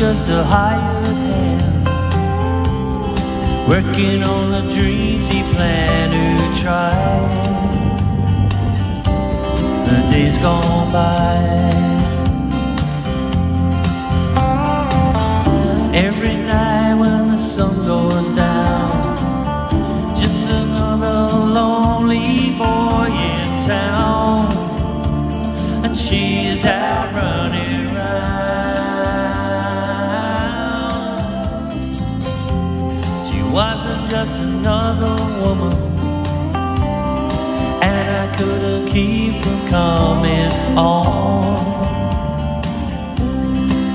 just a hired hand, working on the dreams he planned to try. The days gone by. Every night when the sun goes down, just another lonely boy in town, and she's out running wasn't just another woman, and I couldn't keep from coming on.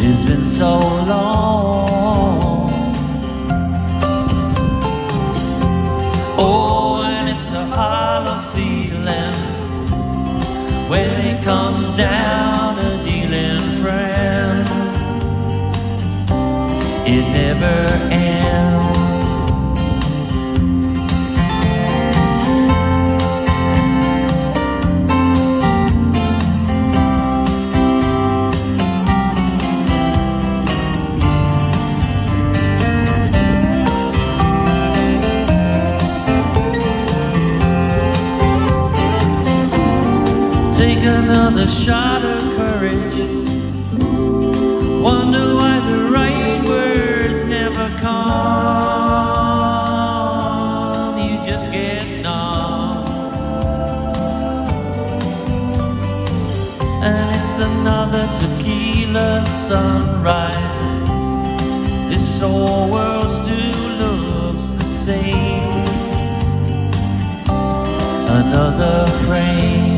It's been so long. Oh, and it's a hollow feeling when it comes down to dealing friends. It never ends. Take another shot of courage. Wonder why the right words never come. You just get numb. And it's another tequila sunrise. This whole world still looks the same. Another frame.